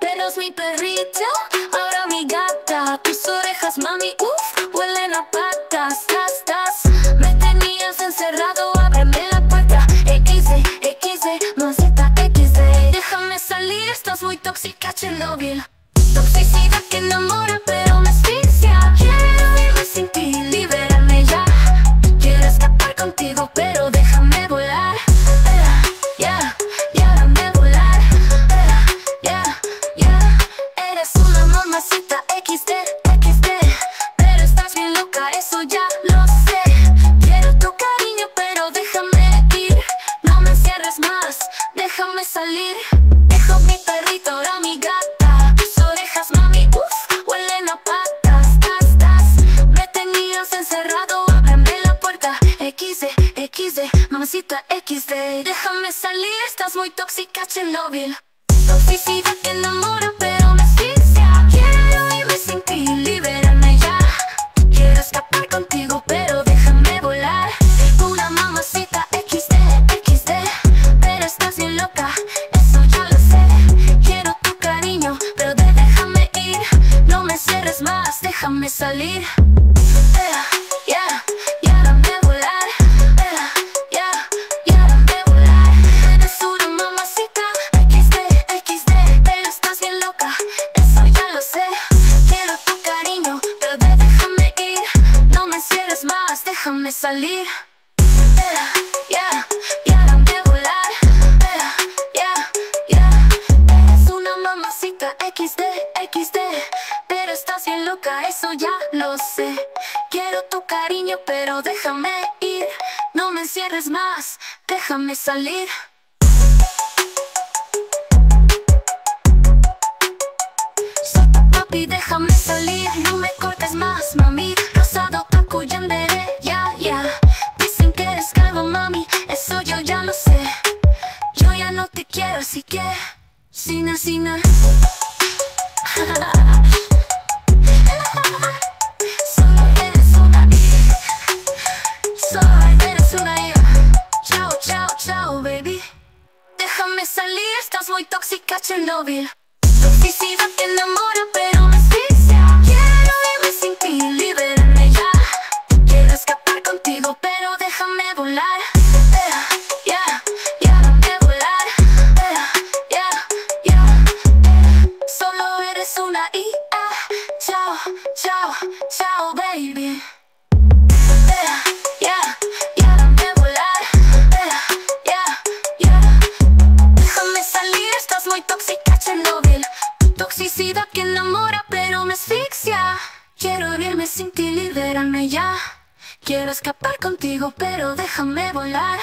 Pero es mi perrito, ahora mi gata. Tus orejas, mami, uff, huelen a patas. Tas, tas. Me tenías encerrado, ábreme la puerta. XD, XD, maceta XD. Déjame salir, estás muy tóxica, Chernobyl. Toxicidad que enamora, pero mamacita XD, XD. Pero estás bien loca, eso ya lo sé. Quiero tu cariño, pero déjame ir. No me cierres más, déjame salir. Dejo mi perrito, ahora mi gata. Tus orejas, mami, uff, huelen a patas. Tas, tas. Me tenías encerrado, ábreme la puerta. XD, XD, mamacita XD. Déjame salir, estás muy tóxica, Chernobyl. Toxicidad que enamora, pero salir. Eh, Ya, ya, dame volar. Eh, Ya, ya, dame volar. Eres una mamacita XD, XD. Pero estás bien loca, eso ya lo sé. Quiero tu cariño, pero déjame ir. No me cierres más, déjame salir. XD. Pero estás bien loca, eso ya lo sé. Quiero tu cariño, pero déjame ir. No me cierres más, déjame salir. Sota papi, déjame salir, no me cortes más, mami. Rosado, taco, yandere, ya, ya. Dicen que eres calvo, mami, eso yo ya lo sé. Yo ya no te quiero, así que. Sina, sina. Déjame salir, estás muy tóxica, Chernobyl. Toxicidad que enamora, pero me Chao, chao, baby. Eh, Ya, ya, dame volar. Eh, Ya, ya. Déjame salir, estás muy tóxica, Chernobyl. Toxicidad que enamora, pero me asfixia. Quiero irme sin ti, libérame ya. Quiero escapar contigo, pero déjame volar.